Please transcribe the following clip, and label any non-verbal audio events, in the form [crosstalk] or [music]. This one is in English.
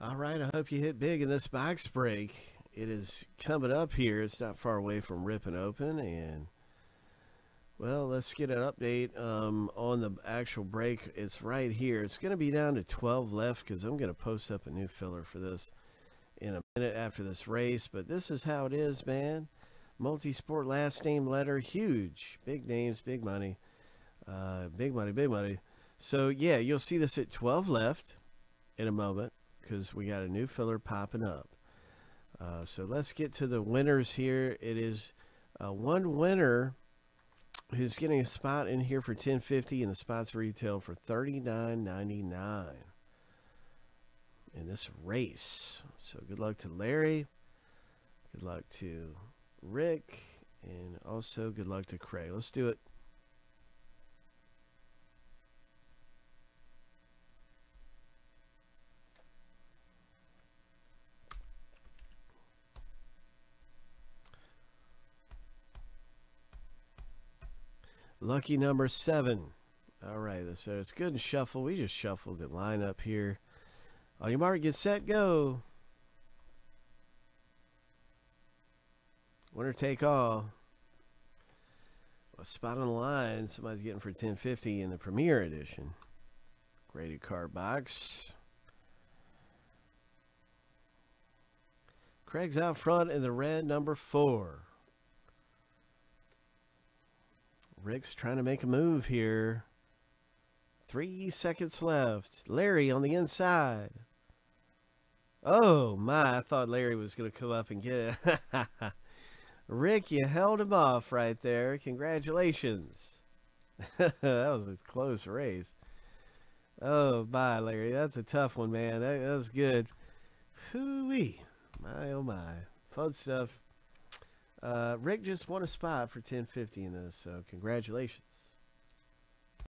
All right, I hope you hit big in this box break. It is coming up here. It's not far away from ripping open, and well, let's get an update um, on the actual break. It's right here. It's going to be down to 12 left because I'm going to post up a new filler for this in a minute after this race. But this is how it is, man. Multi-sport last name letter, huge, big names, big money, uh, big money, big money. So yeah, you'll see this at 12 left in a moment because we got a new filler popping up. Uh, so let's get to the winners here. It is uh, one winner who's getting a spot in here for 1050 and the spots retail for 39.99 in this race. So good luck to Larry. Good luck to Rick. And also good luck to Craig. Let's do it. Lucky number seven. All right, so uh, it's good and shuffle. We just shuffled the lineup here. On your mark, get set, go. Winner take all. A spot on the line. Somebody's getting for 1050 in the Premier Edition. Graded card box. Craig's out front in the red number four. Rick's trying to make a move here. Three seconds left. Larry on the inside. Oh my, I thought Larry was going to come up and get it. [laughs] Rick, you held him off right there. Congratulations. [laughs] that was a close race. Oh, bye, Larry. That's a tough one, man. That, that was good. Hooey. My, oh, my. Fun stuff. Uh, Rick just won a spot for 1050 in this, so congratulations.